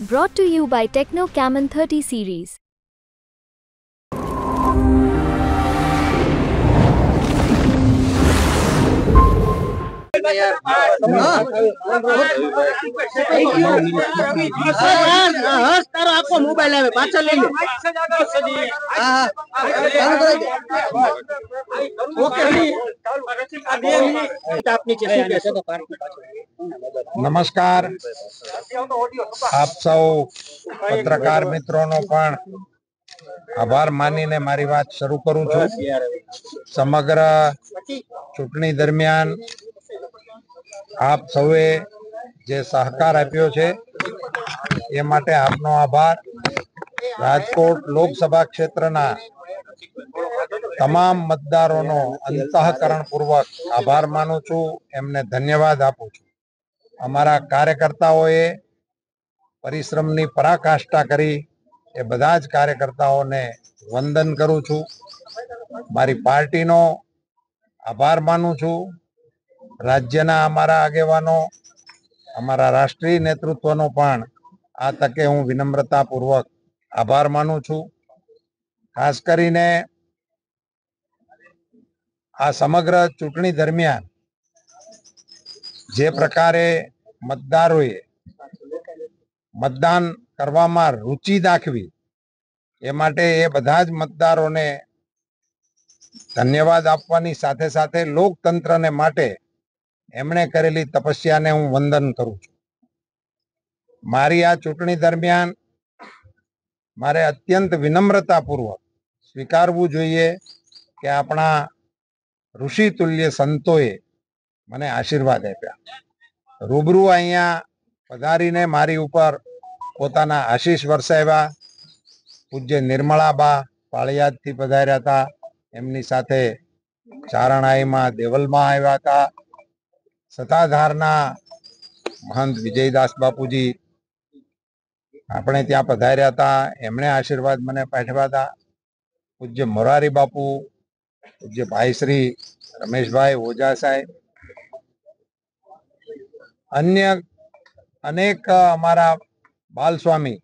Brought to you by Techno Camon 30 series. તારો આખો mobile આવે પાછળ લઈ લે હા ઓકે આપની છે શું કહેશો તો પાર્ટી પાછળ નમસ્કાર આપ સૌ પત્રકાર મિત્રોનો પણ આભાર માનીને મારી વાત શરૂ કરું છું સમગ્ર ચૂંટણી દરમિયાન આપ સૌએ જે સહકાર આપ્યો છે, એ માટે આપનો આભાર. રાજકોટ લોકસભા ક્ષેત્રના તમામ મતદારોનો અંતઃકરણ પૂર્વક આભાર માનું છું. એમને ધન્યવાદ આપું છું. અમારા કાર્યકર્તાઓએ પરિશ્રમની પરાકાષ્ઠા કરી, એ બધા જ કાર્યકર્તાઓને વંદન કરું છું. મારી પાર્ટીનો આભાર માનું છું. રાજ્યના અમારા આગેવાનો, અમારા રાષ્ટ્રીય નેતૃત્વનો પણ આ તકે હું વિનમ્રતાપૂર્વક આભાર માનું છું. ખાસ કરીને આ સમગ્ર ચૂંટણી દરમિયાન જે પ્રકારે મતદારોએ મતદાન કરવામાં રુચિ દાખવી, એ માટે એ બધા જ મતદારોને ધન્યવાદ આપવાની સાથે સાથે લોકતંત્રને માટે એમણે કરેલી તપસ્યાને હું વંદન કરું છું. મારી આ ચૂંટણી દરમિયાન મારે અત્યંત વિનમ્રતાપૂર્વક સ્વીકારવું જોઈએ કે આપણા ઋષિ તુલ્ય સંતોએ મને આશીર્વાદ આપ્યા. રૂબરૂ અહીંયા પધારીને મારી ઉપર પોતાના આશીષ વરસાવ્યા. પૂજ્ય નિર્મળાબા પાળિયાદથી પધાર્યા હતા. એમની સાથે ચારણાઈમાં દેવલમાં આવ્યા હતા. સતાધારના મહંત વિજયદાસ બાપુજી આપણે ત્યાં પધાર્યા હતા, એમણે આશીર્વાદ મને પાઠવ્યા હતા. પૂજ્ય મોરારી બાપુ, પૂજ્ય ભાઈ શ્રી રમેશભાઈ ઓઝા સાહેબ, અન્ય અનેક અમારા બાલ સ્વામી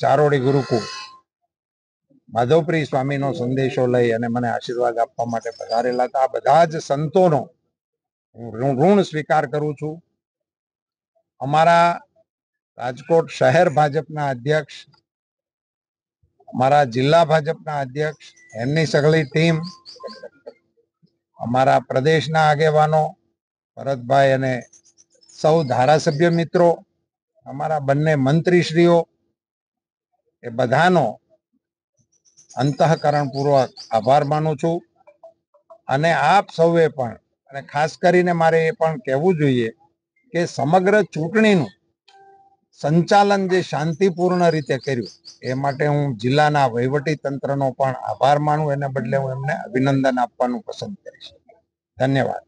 ચારોડી ગુરુકુળ માધવપ્રિય સ્વામીનો સંદેશો લઈ અને મને આશીર્વાદ આપવા માટે પધારેલા હતા. આ બધા જ સંતોનો હું ઋણ સ્વીકાર કરું છું. અમારા રાજકોટ શહેર ભાજપના અધ્યક્ષ, અમારા જિલ્લા ભાજપના અધ્યક્ષ, એમની સગળી ટીમ, અમારા પ્રદેશના આગેવાનો ભરતભાઈ અને સૌ ધારાસભ્ય મિત્રો, અમારા બંને મંત્રીશ્રીઓ, એ બધાનો અંતઃકરણ પૂર્વક આભાર માનું છું. અને આપ સૌએ પણ, અને ખાસ કરીને મારે એ પણ કહેવું જોઈએ કે સમગ્ર ચૂંટણીનું સંચાલન જે શાંતિપૂર્ણ રીતે કર્યું, એ માટે હું જિલ્લાના વહીવટી તંત્રનો પણ આભાર માનું, એને બદલે હું એમને અભિનંદન આપવાનું પસંદ કરીશ. ધન્યવાદ.